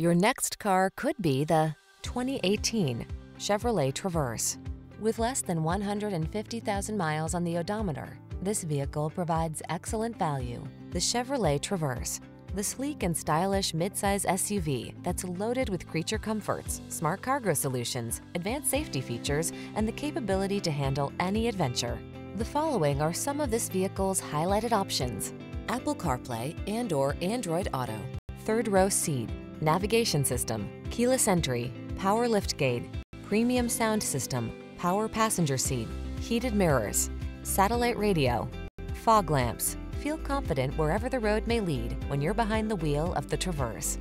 Your next car could be the 2018 Chevrolet Traverse. With less than 150,000 miles on the odometer, this vehicle provides excellent value. The Chevrolet Traverse, the sleek and stylish midsize SUV that's loaded with creature comforts, smart cargo solutions, advanced safety features, and the capability to handle any adventure. The following are some of this vehicle's highlighted options. Apple CarPlay and or Android Auto, third row seat, navigation system, keyless entry, power liftgate, premium sound system, power passenger seat, heated mirrors, satellite radio, fog lamps. Feel confident wherever the road may lead when you're behind the wheel of the Traverse.